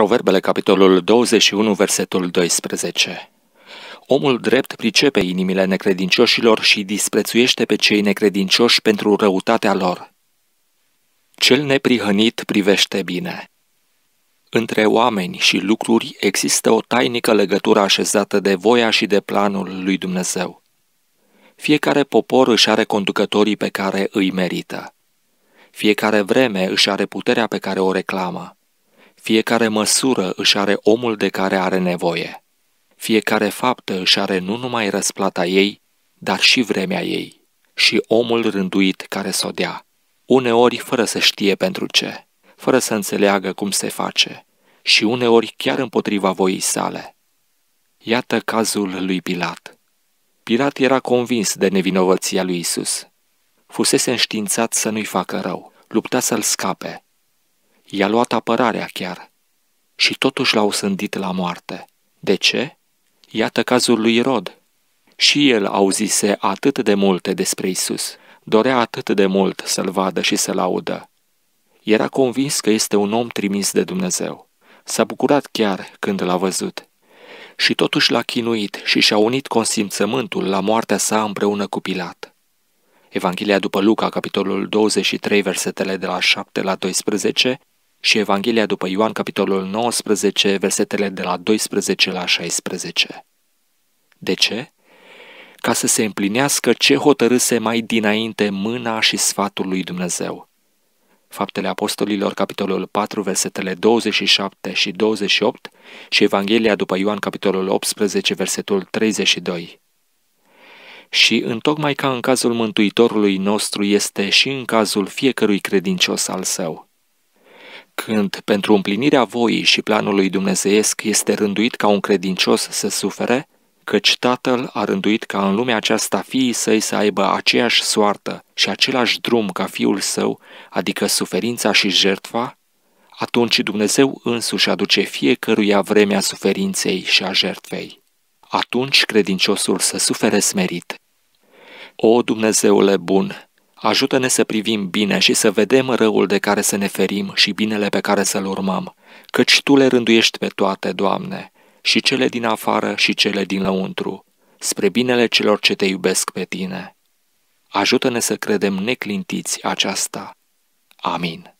Proverbele, capitolul 21, versetul 12. Omul drept pricepe inimile necredincioșilor și disprețuiește pe cei necredincioși pentru răutatea lor. Cel neprihănit privește bine. Între oameni și lucruri există o tainică legătură așezată de voia și de planul lui Dumnezeu. Fiecare popor își are conducătorii pe care îi merită. Fiecare vreme își are puterea pe care o reclamă. Fiecare măsură își are omul de care are nevoie. Fiecare faptă își are nu numai răsplata ei, dar și vremea ei, și omul rânduit care să o dea, uneori fără să știe pentru ce, fără să înțeleagă cum se face, și uneori chiar împotriva voii sale. Iată cazul lui Pilat. Pilat era convins de nevinovăția lui Isus. Fusese înștiințat să nu-i facă rău, lupta să-l scape, I-a luat apărarea chiar. Și totuși l-au sândit la moarte. De ce? Iată cazul lui Rod. Și el auzise atât de multe despre Isus, dorea atât de mult să-l vadă și să-l audă. Era convins că este un om trimis de Dumnezeu. S-a bucurat chiar când l-a văzut. Și totuși l-a chinuit și și-a unit consimțământul la moartea sa împreună cu Pilat. Evanghelia după Luca, capitolul 23, versetele de la 7 la 12, și Evanghelia după Ioan, capitolul 19, versetele de la 12 la 16. De ce? Ca să se împlinească ce hotărâse mai dinainte mâna și sfatul lui Dumnezeu. Faptele Apostolilor, capitolul 4, versetele 27 și 28 și Evanghelia după Ioan, capitolul 18, versetul 32. Și întocmai ca în cazul Mântuitorului nostru este și în cazul fiecărui credincios al său când pentru împlinirea voii și planului dumnezeiesc este rânduit ca un credincios să sufere, căci Tatăl a rânduit ca în lumea aceasta fiii săi să aibă aceeași soartă și același drum ca fiul său, adică suferința și jertfa, atunci Dumnezeu însuși aduce fiecăruia vremea suferinței și a jertfei. Atunci credinciosul să sufere smerit. O Dumnezeule bun, Ajută-ne să privim bine și să vedem răul de care să ne ferim și binele pe care să-l urmăm, căci Tu le rânduiești pe toate, Doamne, și cele din afară și cele din lăuntru, spre binele celor ce Te iubesc pe Tine. Ajută-ne să credem neclintiți aceasta. Amin.